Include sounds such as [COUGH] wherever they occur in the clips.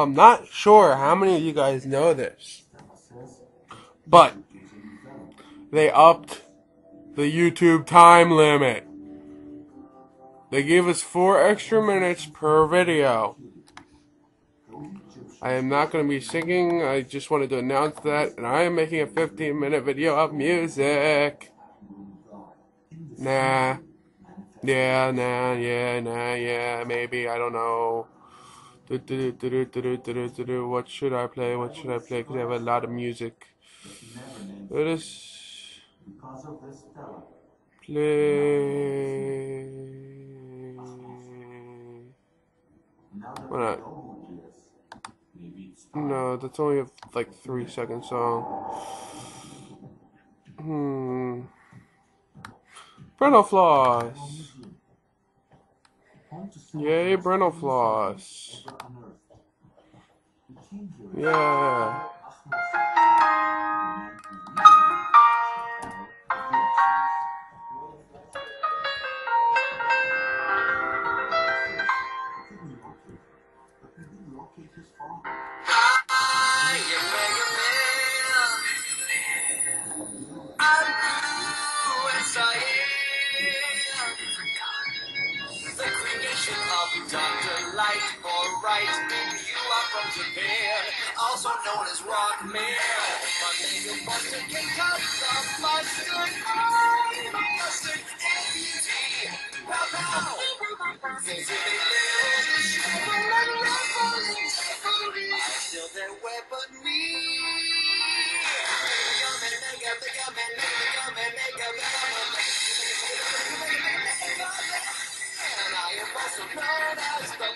I'm not sure how many of you guys know this, but they upped the YouTube time limit. They gave us four extra minutes per video. I am not going to be singing. I just wanted to announce that. And I am making a 15 minute video of music. Nah. Yeah, nah, yeah, nah, yeah, maybe. I don't know. What should I play? What should I play? Because I have a lot of music. Let us play. Why not? No, that's only a like three second song. Hmm. Brentalfloss. Yay, Brentalfloss. Yeah. Dr. as Rockman. My is Buster K. Cup, the mustard, I'm a mustard amputee. Pow pow! Things in the shiver and ruffling stephanie. I still their weaponry. Blue Bomber.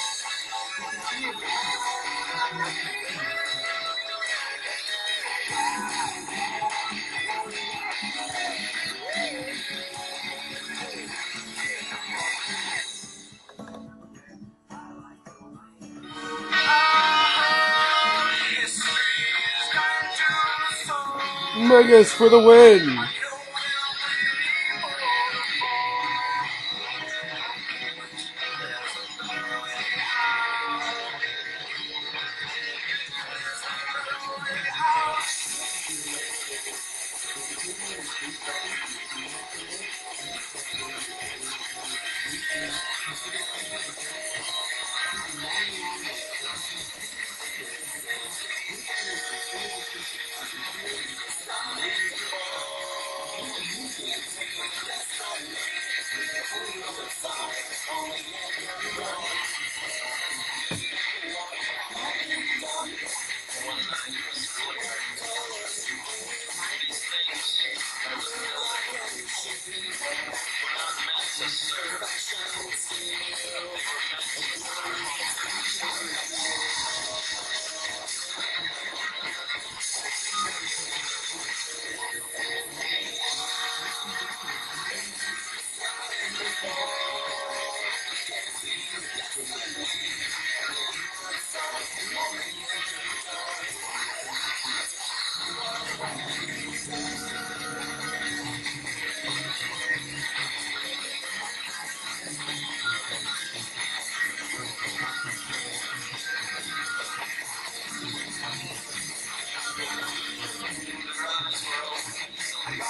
Megas for the win!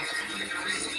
Je suis désolé, je.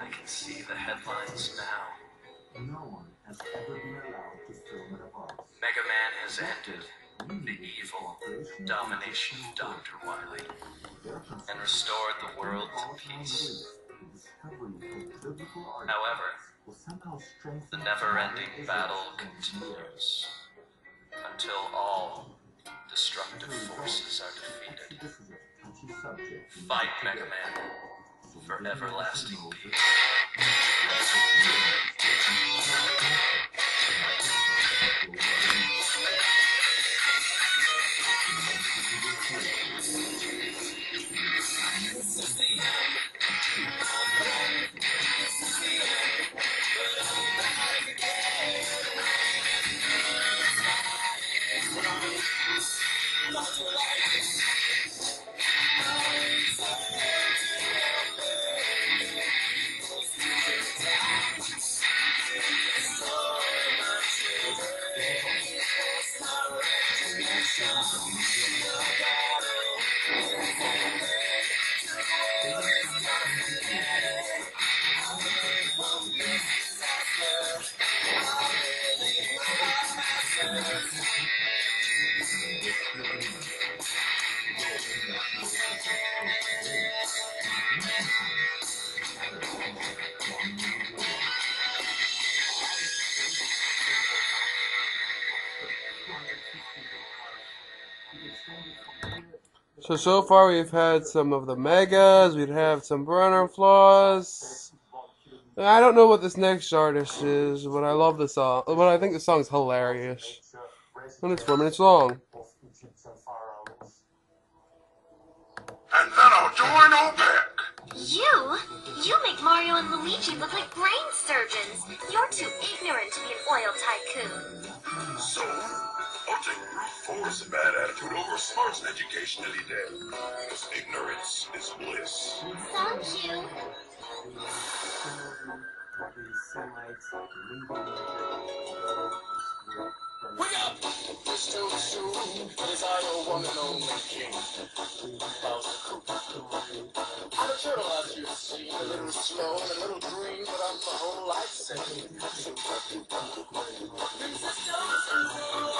I can see the headlines now. No one has ever been allowed to film at a box. Mega Man has ended the evil domination of Dr. Wily and restored the world to peace. However, the never ending battle continues until all destructive forces are defeated. Fight Mega Man for everlasting peace. So so far we've had some of the megas, we'd have some burner flaws. I don't know what this next artist is, but I love the song. But I think the song's hilarious. And it's four minutes long. And then I'll join OPEC. You? You make Mario and Luigi look like brain surgeons. You're too ignorant to be an oil tycoon. So, I'll take brute force and bad attitude over smarts and education any day. Because ignorance is bliss. So cute. Wake up! Bristol Shoe is our one and only king. Bowser Koopa. I'm a turtle as you see, a little slow and a little green, but I'm the whole life saving. Princess Daisy,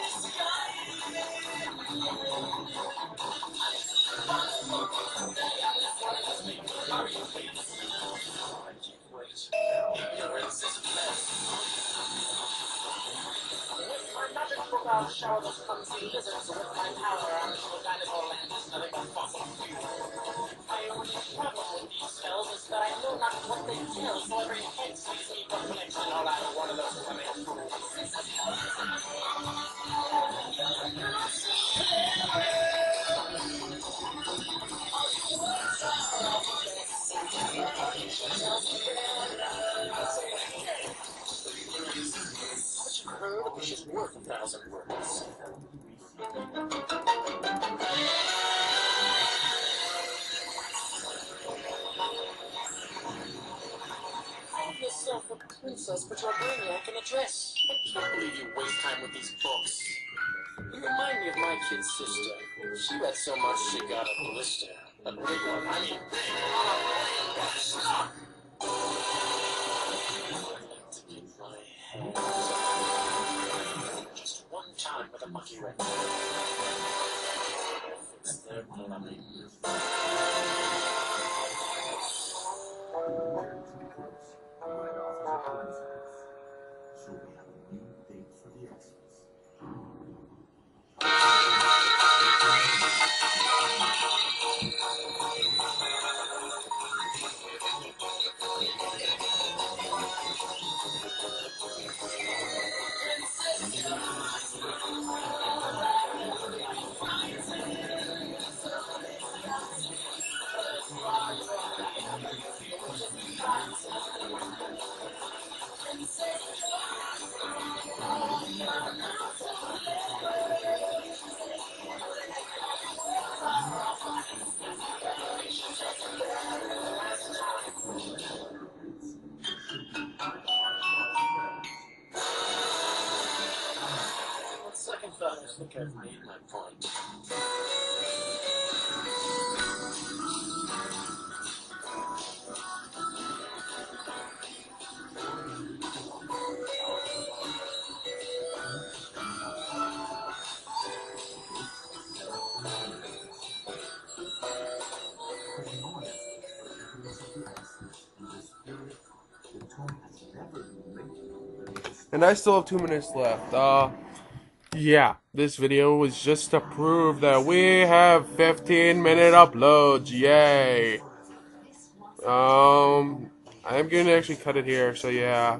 power. Princess, but you're a brainiac in a dress. I can't believe you waste time with these books. You remind me of my kid sister. She read so much she got a blister. A big one. I mean, big on a brain. Hands [LAUGHS] just one time with a monkey wrench. Fix their plumbing. This And I still have two minutes left. Uh, yeah, this video was just to prove that we have 15 minute uploads. Yay. Um, I'm gonna actually cut it here, so yeah.